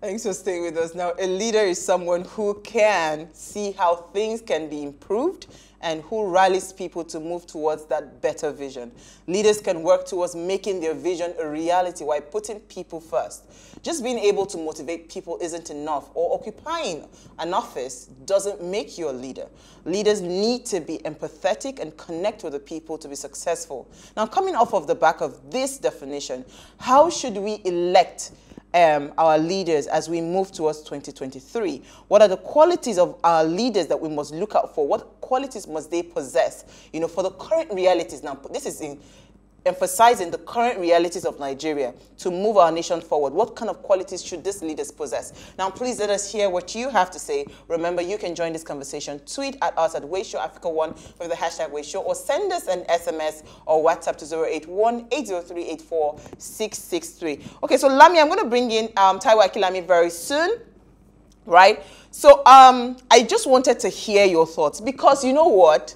Thanks for staying with us. Now, a leader is someone who can see how things can be improved and who rallies people to move towards that better vision. Leaders can work towards making their vision a reality while putting people first. Just being able to motivate people isn't enough, or occupying an office doesn't make you a leader. Leaders need to be empathetic and connect with the people to be successful. Now, coming off of the back of this definition, how should we elect um, our leaders as we move towards 2023? What are the qualities of our leaders that we must look out for? What qualities must they possess? You know, for the current realities now, this is in emphasizing the current realities of Nigeria to move our nation forward. What kind of qualities should these leaders possess? Now, please let us hear what you have to say. Remember, you can join this conversation. Tweet at us at Wayshow Africa 1 with the hashtag Wayshow or send us an SMS or WhatsApp to 081 803 663. Okay, so Lami, I'm going to bring in um, Taiwo Akinlami very soon, right? So um, I just wanted to hear your thoughts because you know what?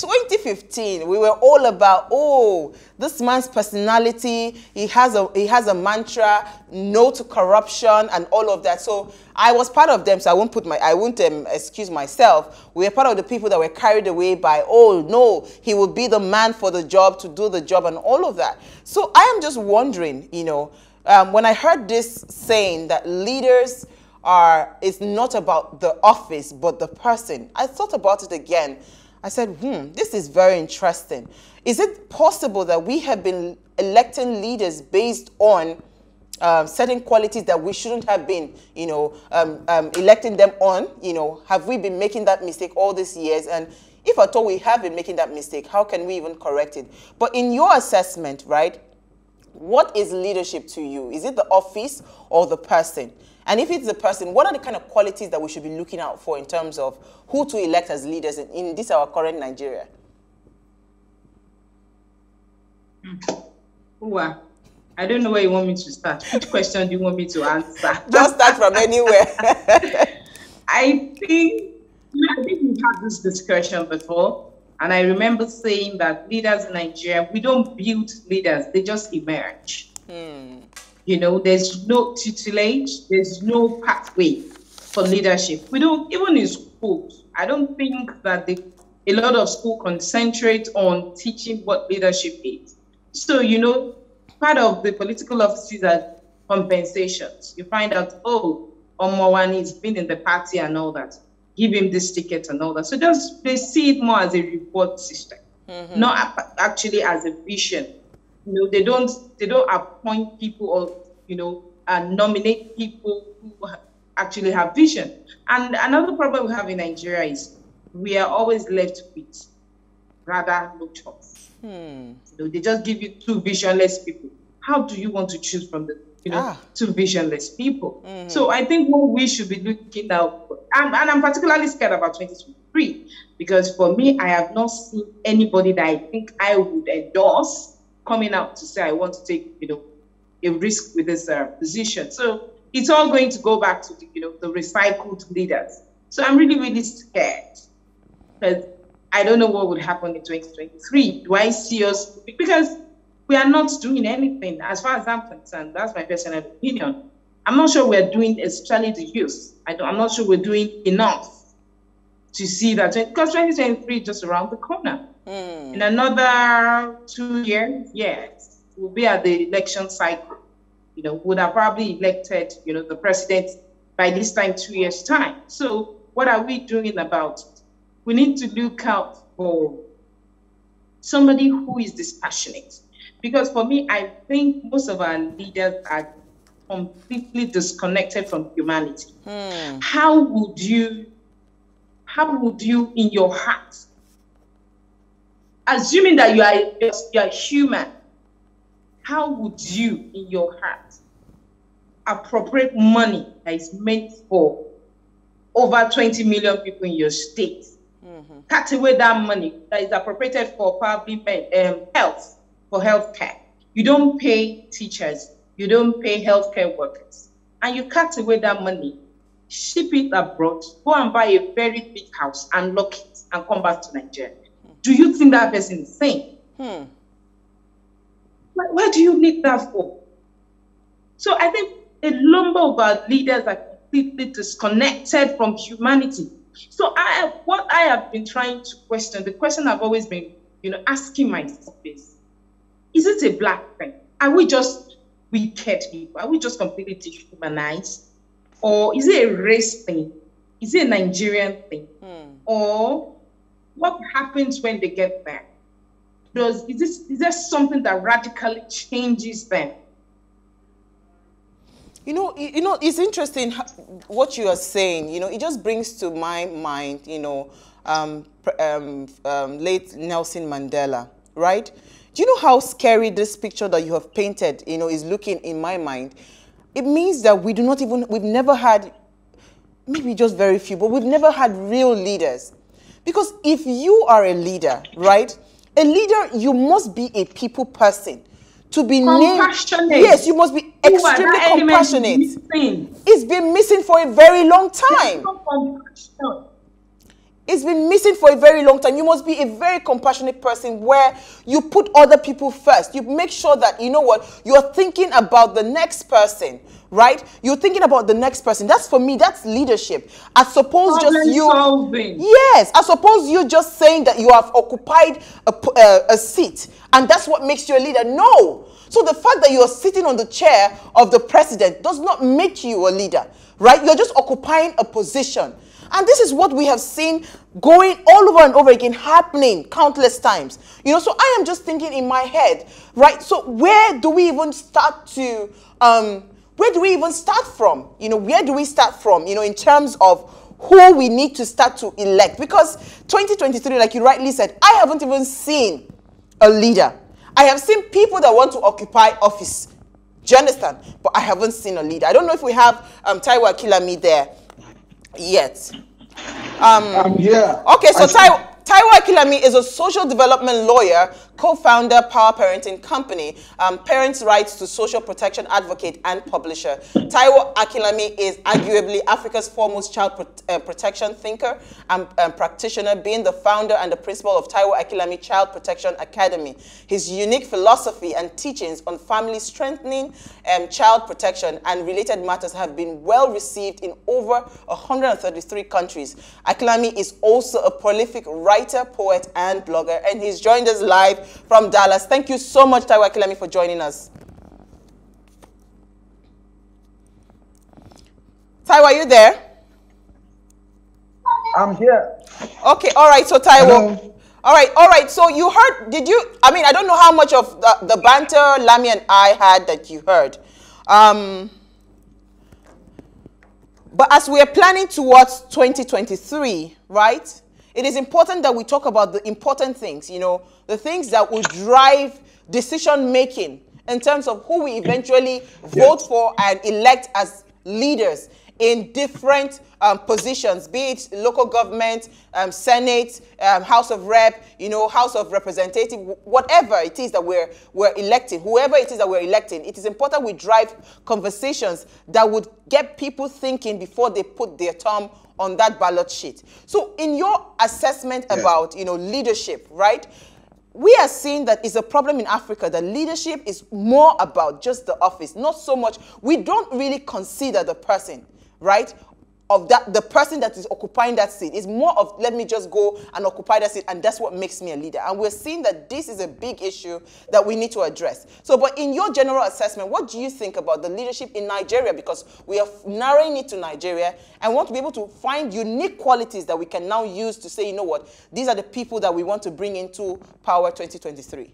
2015, we were all about, oh, this man's personality, he has a he has a mantra, no to corruption and all of that. So I was part of them, so I won't put my I won't um, excuse myself. We were part of the people that were carried away by, oh no, he will be the man for the job to do the job and all of that. So I am just wondering, you know, um, when I heard this saying that leaders are it's not about the office but the person, I thought about it again I said, hmm, this is very interesting. Is it possible that we have been electing leaders based on um, certain qualities that we shouldn't have been, you know, um, um, electing them on? You know, have we been making that mistake all these years? And if at all we have been making that mistake, how can we even correct it? But in your assessment, right, what is leadership to you? Is it the office or the person? And if it's the person, what are the kind of qualities that we should be looking out for in terms of who to elect as leaders in, in this our current Nigeria? Uwa, I don't know where you want me to start. Which question do you want me to answer? Just start from anywhere. I think I think we've had this discussion before, and I remember saying that leaders in Nigeria, we don't build leaders; they just emerge. Hmm. You know, there's no tutelage, there's no pathway for leadership. We don't even in schools. I don't think that the, a lot of school concentrate on teaching what leadership is. So, you know, part of the political offices are compensations. You find out, oh, Omowani has been in the party and all that. Give him this ticket and all that. So just they see it more as a reward system, mm-hmm. not actually as a vision you know, they don't they don't appoint people or you know uh, nominate people who actually have vision. And another problem we have in Nigeria is we are always left with rather no choice. Hmm. You know, they just give you two visionless people. How do you want to choose from the you know ah. two visionless people? Mm-hmm. So I think what we should be looking out for, and, and I'm particularly scared about 2023 because for me, I have not seen anybody that I think I would endorse coming out to say, I want to take, you know, a risk with this uh, position. So it's all going to go back to, the, you know, the recycled leaders. So I'm really, really scared because I don't know what would happen in 2023. Do I see us, because we are not doing anything as far as I'm concerned. That's my personal opinion. I'm not sure we're doing, especially the youth. I don't. I'm not sure we're doing enough to see that because 2023 is just around the corner. Mm. In another two years, yes, we'll be at the election cycle. You know, would have probably elected, you know, the president by this time, two years' time. So what are we doing about it? We need to look out for somebody who is dispassionate. Because for me, I think most of our leaders are completely disconnected from humanity. Hmm. How would you, how would you in your heart assuming that you are you are human, how would you, in your heart, appropriate money that is meant for over 20 million people in your state? Mm-hmm. Cut away that money that is appropriated for public um, health, for healthcare. You don't pay teachers, you don't pay healthcare workers, and you cut away that money, ship it abroad, go and buy a very big house and lock it, and come back to Nigeria do you think that person is sane? Hmm. Why, why do you need that for? So I think a number of our leaders are completely disconnected from humanity. So I, what I have been trying to question, the question I've always been, you know, asking myself is, is it a black thing? Are we just wicked people? Are we just completely dehumanized? Or is it a race thing? Is it a Nigerian thing? Hmm. Or what happens when they get there? Does is this is there something that radically changes them? You know, you know, it's interesting what you are saying. You know, it just brings to my mind, you know, um, um, um, late Nelson Mandela, right? Do you know how scary this picture that you have painted, you know, is looking in my mind? It means that we do not even, we've never had, maybe just very few, but we've never had real leaders. Because if you are a leader, right, a leader, you must be a people person. To be named, yes, you must be extremely compassionate. It's been missing for a very long time. It's been missing for a very long time. You must be a very compassionate person where you put other people first. You make sure that, you know what, you're thinking about the next person, right? You're thinking about the next person. That's for me, that's leadership. I suppose Problem just you. Solving. Yes, I suppose you're just saying that you have occupied a, uh, a seat and that's what makes you a leader. No. So the fact that you're sitting on the chair of the president does not make you a leader, right? You're just occupying a position. And this is what we have seen going all over and over again, happening countless times. You know, so I am just thinking in my head, right? So where do we even start to, um, where do we even start from? You know, where do we start from, you know, in terms of who we need to start to elect? Because 2023, like you rightly said, I haven't even seen a leader. I have seen people that want to occupy office. Do you understand? But I haven't seen a leader. I don't know if we have um, Taiwo Akinlami there yet. Um, I'm here. Okay, so Taiwo, Taiwo Akinlami is a social development lawyer co-founder, Power Parenting Company, um, parents' rights to social protection advocate and publisher. Taiwo Akinlami is arguably Africa's foremost child pro uh, protection thinker and practitioner, being the founder and the principal of Taiwo Akinlami Child Protection Academy. His unique philosophy and teachings on family strengthening, um, child protection, and related matters have been well received in over 133 countries. Akinlami is also a prolific writer, poet, and blogger, and he's joined us live from Dallas. Thank you so much, Taiwo Akinlami, for joining us. Taiwo, are you there? I'm here. Okay, all right. So Taiwo. All right, all right. So you heard, did you, I mean, I don't know how much of the, the banter Lami and I had that you heard. Um, but as we are planning towards 2023, right, it is important that we talk about the important things, you know, the things that will drive decision making in terms of who we eventually vote for and elect as leaders in different um, positions, be it local government, um, Senate, um, House of Rep, you know, House of Representative, whatever it is that we're, we're electing, whoever it is that we're electing, it is important we drive conversations that would get people thinking before they put their thumb on that ballot sheet. So in your assessment yeah. about, you know, leadership, right? we are seeing that it's a problem in Africa that leadership is more about just the office, not so much. We don't really consider the person, right? Of that, the person that is occupying that seat. It's more of let me just go and occupy that seat, and that's what makes me a leader. And we're seeing that this is a big issue that we need to address. So, but in your general assessment, what do you think about the leadership in Nigeria? Because we are narrowing it to Nigeria and want to be able to find unique qualities that we can now use to say, you know what, these are the people that we want to bring into Power 2023.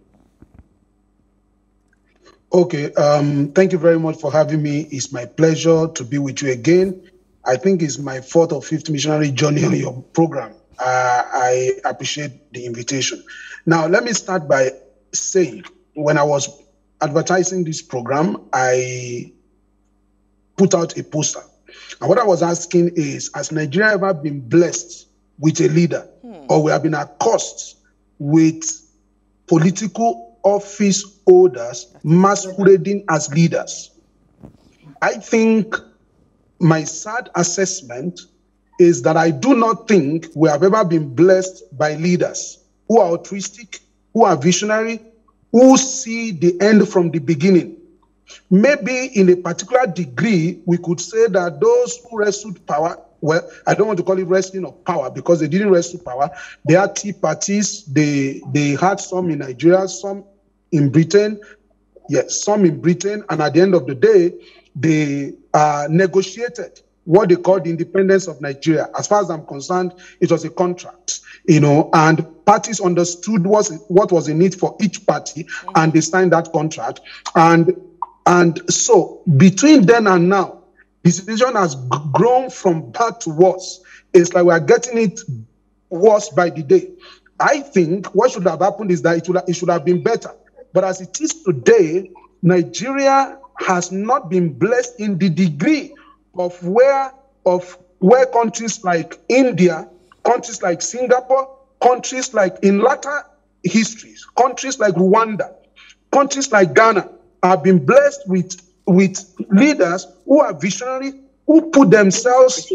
Okay, um, thank you very much for having me. It's my pleasure to be with you again. I think it's my fourth or fifth missionary journey on your program. Uh, I appreciate the invitation. Now, let me start by saying when I was advertising this program, I put out a poster. And what I was asking is Has Nigeria ever been blessed with a leader, hmm. or we have been accosted with political office holders masquerading as leaders? I think my sad assessment is that I do not think we have ever been blessed by leaders who are altruistic, who are visionary, who see the end from the beginning. maybe in a particular degree, we could say that those who wrestled power, well, I don't want to call it wrestling of power because they didn't wrestle power. They had tea parties. They they had some in Nigeria, some in Britain, yes, some in Britain, and at the end of the day, they uh, negotiated what they called the independence of Nigeria. As far as I'm concerned, it was a contract, you know, and parties understood what, what was in it for each party, mm-hmm. and they signed that contract. And and so between then and now, the situation has grown from bad to worse. It's like we are getting it worse by the day. I think what should have happened is that it, would, it should have been better. But as it is today, Nigeria has not been blessed in the degree of where of where countries like India, countries like Singapore, countries like in latter histories, countries like Rwanda, countries like Ghana have been blessed with with leaders who are visionary, who put themselves,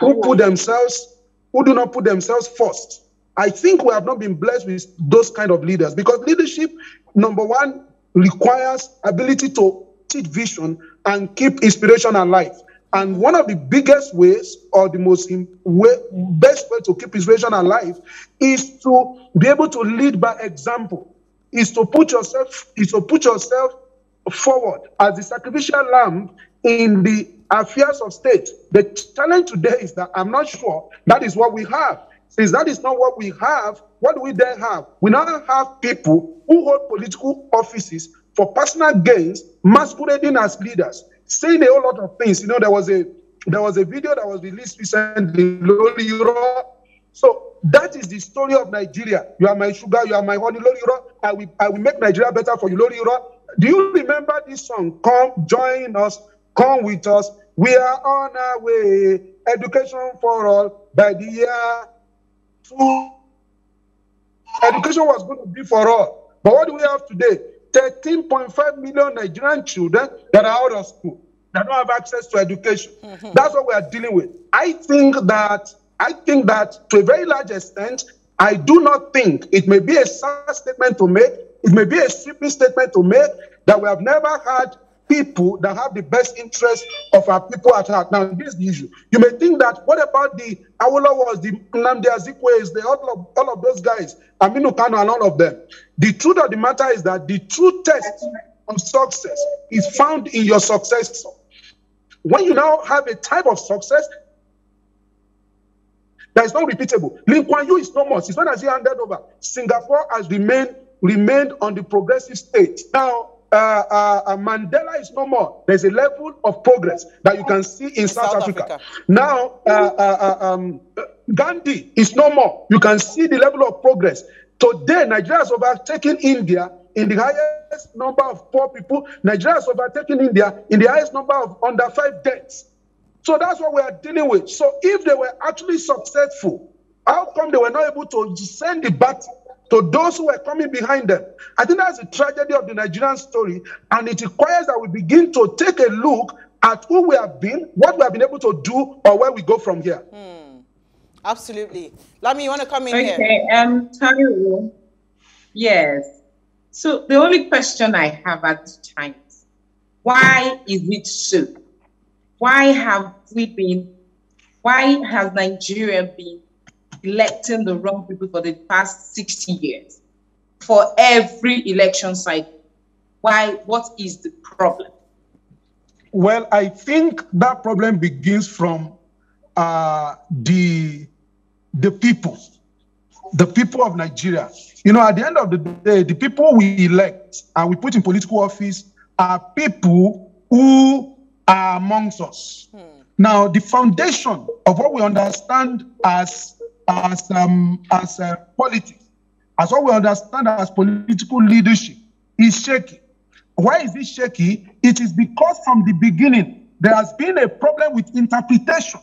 who put themselves, who do not put themselves first. I think we have not been blessed with those kind of leaders because leadership, number one, requires ability to teach vision and keep inspiration alive. And one of the biggest ways, or the most way, best way to keep inspiration alive, is to be able to lead by example. Is to put yourself, is to put yourself forward as the sacrificial lamb in the affairs of state. The challenge today is that I'm not sure that is what we have. Since that is not what we have, what do we then have? We now have people who hold political offices for personal gains, masquerading as leaders, saying a whole lot of things. You know, there was a there was a video that was released recently, Lori Europe. So that is the story of Nigeria. You are my sugar, you are my honey, Lori Europe. I will, I will make Nigeria better for you, Lori Europe. Do you remember this song? Come join us, come with us. We are on our way. Education for all by the year two. Education was going to be for all. But what do we have today? 13.5 million Nigerian children that are out of school, that don't have access to education. Mm-hmm. That's what we are dealing with. I think that I think that to a very large extent, I do not think it may be a sad statement to make, it may be a sweeping statement to make that we have never had people that have the best interest of our people at heart. Now, this is the issue. You may think that what about the Awolowo, the Nnamdi Azikiwe, the all of all of those guys, Aminu Kano, and all of them. The truth of the matter is that the true test of success is found in your successor. When you now have a type of success that is not repeatable, Lee Kuan Yew is no more. Since when has he handed over? Singapore has remained remained on the progressive state. Now, uh, uh, uh, Mandela is no more. There's a level of progress that you can see in South, South Africa. Africa. Now, uh, uh, uh, um, Gandhi is no more. You can see the level of progress. Today, Nigeria has overtaken India in the highest number of poor people. Nigeria has overtaken India in the highest number of under five deaths. So that's what we are dealing with. So if they were actually successful, how come they were not able to send the battle to those who were coming behind them. I think that's the tragedy of the Nigerian story, and it requires that we begin to take a look at who we have been, what we have been able to do, or where we go from here. Hmm. Absolutely. Lami, you want to come in okay, here? Okay, um, Taiwo. Yes. So the only question I have at this time is, why is it so? Why have we been, why has Nigeria been electing the wrong people for the past 60 years for every election cycle. Why? What is the problem? Well, I think that problem begins from uh, the the people, the people of Nigeria. You know, at the end of the day, the people we elect and we put in political office are people who are amongst us. Hmm. Now, the foundation of what we understand as as um, as uh, politics, as what we understand as political leadership, is shaky. Why is it shaky? It is because from the beginning there has been a problem with interpretation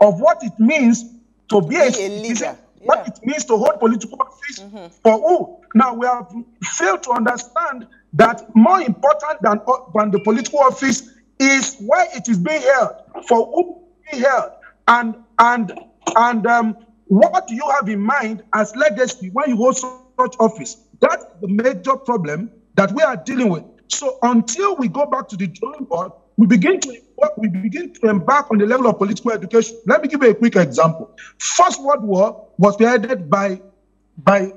of what it means to be, a, a leader. Yeah. What it means to hold political office mm-hmm. for who? Now we have failed to understand that more important than, than the political office is why it is being held, for who being held, and and and um, what do you have in mind as legacy when you hold such office? That's the major problem that we are dealing with. So until we go back to the drawing board, we begin to we begin to embark on the level of political education. Let me give you a quick example. First World War was headed by by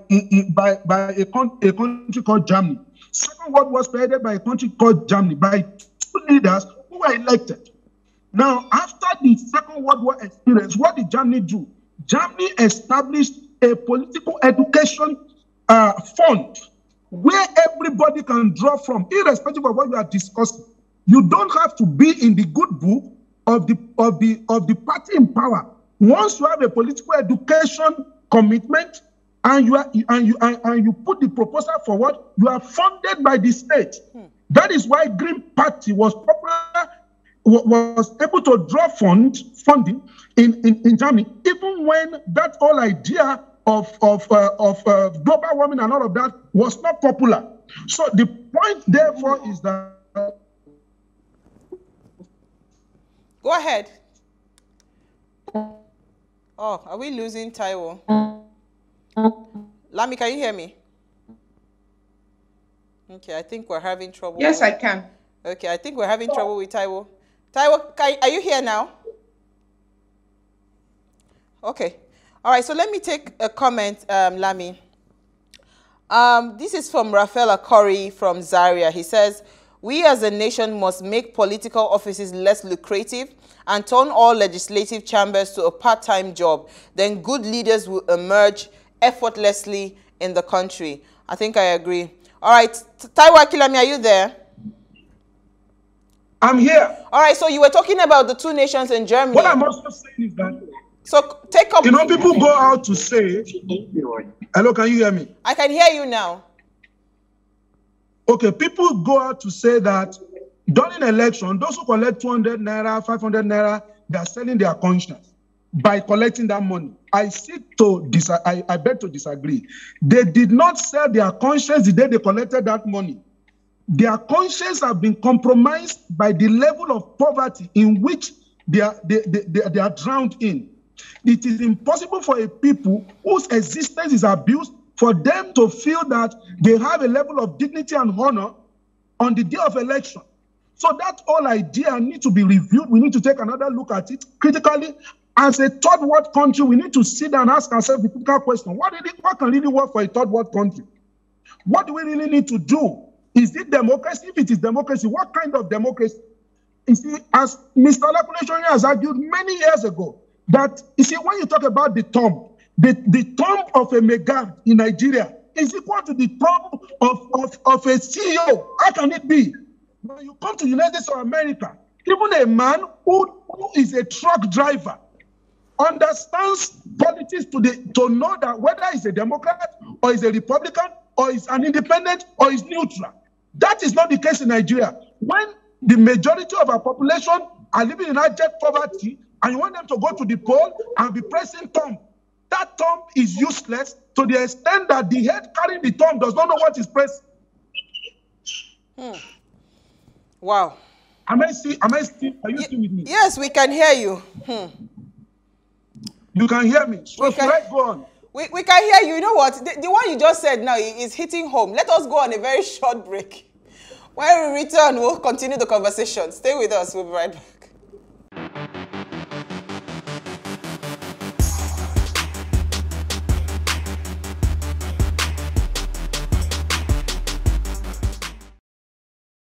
by by a, a country called Germany. Second World War was headed by a country called Germany by two leaders who were elected. Now, after the Second World War experience, what did Germany do? Germany established a political education uh, fund where everybody can draw from, irrespective of what you are discussing. You don't have to be in the good book of the of the of the party in power. Once you have a political education commitment and you are and you and, and you put the proposal forward, you are funded by the state. Hmm. That is why Green Party was popular, was able to draw fund funding in, in, in Germany, even when that whole idea of of uh, of uh, global warming and all of that was not popular. So the point, therefore, is that Go ahead. Oh, are we losing Taiwo? Lami, can you hear me? Okay, I think we're having trouble. Yes, I can. Okay, I think we're having trouble with Taiwo. Taiwo, are you here now? Okay. All right, so let me take a comment, um, Lami. Um, this is from Rafael Akori from Zaria. He says, we as a nation must make political offices less lucrative and turn all legislative chambers to a part-time job. Then good leaders will emerge effortlessly in the country. I think I agree. All right, Taiwo Akinlami, are you there? I'm here. All right, so you were talking about the two nations in Germany. What I'm also saying is that. So take up. You know, people go out to say. Hello, can you hear me? I can hear you now. Okay, people go out to say that during election, those who collect 200 naira, 500 naira, they are selling their conscience by collecting that money. I seek to dis- I, I beg to disagree. They did not sell their conscience the day they collected that money. Their conscience have been compromised by the level of poverty in which they are, they, they, they, they are drowned in. It is impossible for a people whose existence is abused for them to feel that they have a level of dignity and honor on the day of election. So that whole idea needs to be reviewed. We need to take another look at it critically. As a third world country, we need to sit down and ask ourselves the critical question: What, really, what can really work for a third world country? What do we really need to do? Is it democracy? If it is democracy, what kind of democracy? You see, as Mr. Olakunle has argued many years ago, that you see, when you talk about the term, the, the term of a mega in Nigeria is equal to the term of, of, of a CEO. How can it be? When you come to the United States of America, even a man who, who is a truck driver understands politics to, the, to know that whether he's a Democrat or he's a Republican or he's an independent or he's neutral. That is not the case in Nigeria. When the majority of our population are living in abject poverty and you want them to go to the poll and be pressing thumb that thumb is useless to the extent that the head carrying the thumb does not know what is pressed. Hmm. Wow. Am I still, am I still, are you still with me? Yes, we can hear you. Hmm. You can hear me. So can, should go on? We, we can hear you. You know what? The, the one you just said now is hitting home. Let us go on a very short break. When we return, we'll continue the conversation. Stay with us. We'll be right back.